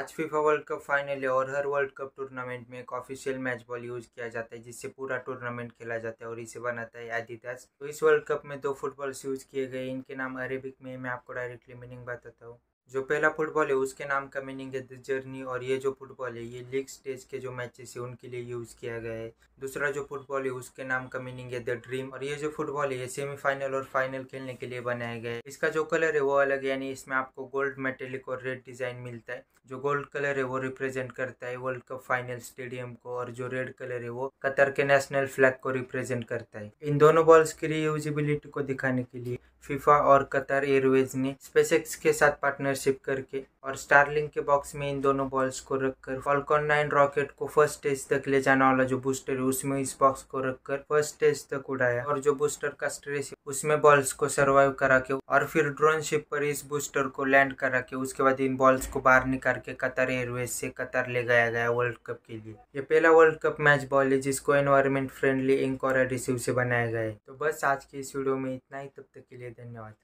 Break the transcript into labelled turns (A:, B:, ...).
A: आज FIFA world cup final है और हर वर्ल्ड कप टूर्नामेंट में एक ऑफिशियल मैच बॉल यूज़ किया जाता है, जिससे पूरा टूर्नामेंट खेला जाता है और इसे बनाता है एडिडास तो इस वर्ल्ड कप में दो फुटबॉल्स यूज़ किए गए, इनके नाम अरेबिक में मैं आपको डायरेक्टली मीनिंग बताता हूँ। जो पहला फुटबॉल है, उसके नाम का मीनिंग है द जर्नी और ये जो फुटबॉल है, ये लीग स्टेज के जो मैचेस है, उनके लिए यूज़ किया गया है। दूसरा जो फुटबॉल है, उसके नाम का मीनिंग है द ड्रीम और ये जो फुटबॉल है, ये सेमीफाइनल और फाइनल खेलने के लिए बनाया गया है। इसका जो कलर है, वो अलग है, यानी इसमें आपको गोल्ड मेटेलिक और रेड डिज़ाइन मिलता है। जो गोल्ड कलर है, वो रिप्रेजेंट करता है वर्ल्ड कप फाइनल स्टेडियम को और जो रेड कलर है, वो कतर के नेशनल फ्लैग को रिप्रेजेंट करता है। इन दोनों बॉल्स की रीयूजिबिलिटी को दिखाने के लिए फीफा और कतर एयरवेज ने स्पेसएक्स के साथ पार्टनरशिप करके और स्टारलिंग के बॉक्स में इन दोनों बॉल्स को रखकर फॉल्कॉन नाइन रॉकेट को फ़र्स्ट स्टेज तक ले जाने वाला जो बूस्टर है, उसमें इस बॉक्स को रखकर फ़र्स्ट स्टेज तक उड़ाया। और जो बूस्टर का स्ट्रेस उसमें बॉल्स को सर्वाइव करा के और फिर ड्रोन शिप पर इस बूस्टर को लैंड करा के उसके बाद इन बॉल्स को बाहर निकाल के कतर एयरवेज से कतर ले गया गया वर्ल्ड कप के लिए। ये पहला वर्ल्ड कप मैच बॉल है, जिसको एनवायरमेंट फ्रेंडली इंक और एडिसिव से बनाया गया है। तो बस आज के इस वीडियो में इतना ही, तब तक के लिए धन्यवाद।